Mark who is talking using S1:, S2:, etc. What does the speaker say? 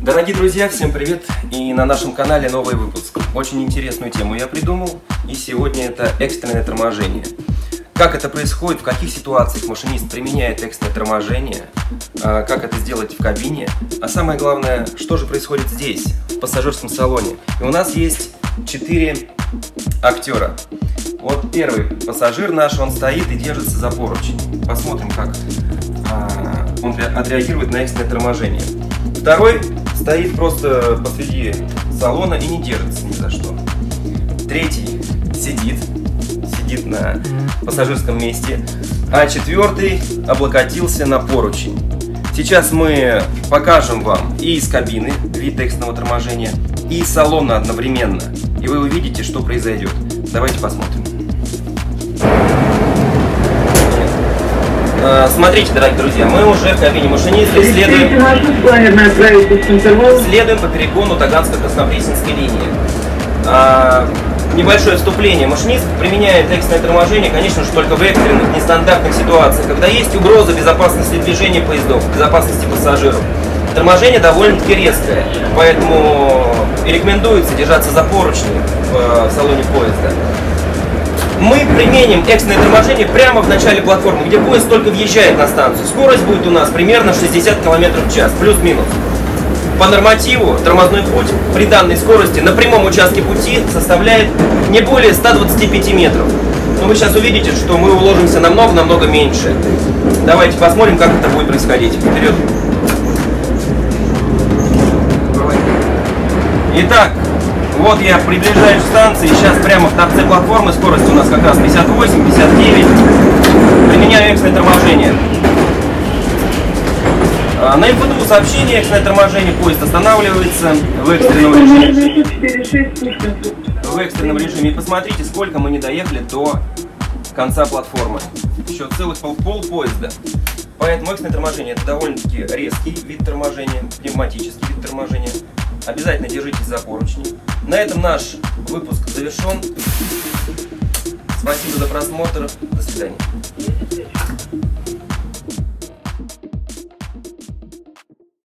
S1: Дорогие друзья, всем привет! И на нашем канале новый выпуск. Очень интересную тему я придумал, и сегодня это экстренное торможение. Как это происходит, в каких ситуациях машинист применяет экстренное торможение, а, как это сделать в кабине, а самое главное, что же происходит здесь, в пассажирском салоне. И у нас есть четыре актера. Вот первый пассажир наш, он стоит и держится за поручень. Посмотрим, как а, он отреагирует на экстренное торможение. Второй стоит просто посреди салона и не держится ни за что. Третий сидит, сидит на пассажирском месте, а четвертый облокотился на поручень. Сейчас мы покажем вам и из кабины вид экстренного торможения, и из салона одновременно. И вы увидите, что произойдет. Давайте посмотрим. А, смотрите, дорогие друзья, мы уже в кабине машиниста следуем, следуем по перегону Таганско-Краснопресненской линии. А, небольшое вступление. Машинист применяет экстренное торможение, конечно же, только в экстренных, нестандартных ситуациях, когда есть угроза безопасности движения поездов, безопасности пассажиров. Торможение довольно-таки резкое, поэтому рекомендуется держаться за поручни в, в салоне поезда мы применим экстренное торможение прямо в начале платформы, где поезд только въезжает на станцию. Скорость будет у нас примерно 60 км в час, плюс-минус. По нормативу тормозной путь при данной скорости на прямом участке пути составляет не более 125 метров. Но вы сейчас увидите, что мы уложимся намного-намного меньше. Давайте посмотрим, как это будет происходить. Вперед! Итак, вот я приближаюсь к станции, сейчас прямо в торце платформы, скорость у нас как раз 58-59. Применяю экстренное торможение. А, на МФДУ сообщение, экстренное торможение, поезд останавливается в экстренном режиме. В экстренном режиме. И посмотрите, сколько мы не доехали до конца платформы. Еще целых пол, пол поезда. Поэтому экстренное торможение это довольно-таки резкий вид торможения, пневматический вид торможения. Обязательно держитесь за поручни. На этом наш выпуск завершен. Спасибо за просмотр. До свидания.